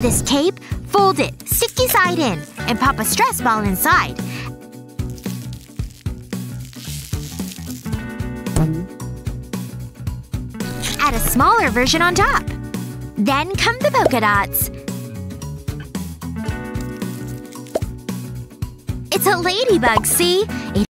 This tape, fold it, sticky side in, and pop a stress ball inside. Add a smaller version on top. Then come the polka dots. It's a ladybug, see? It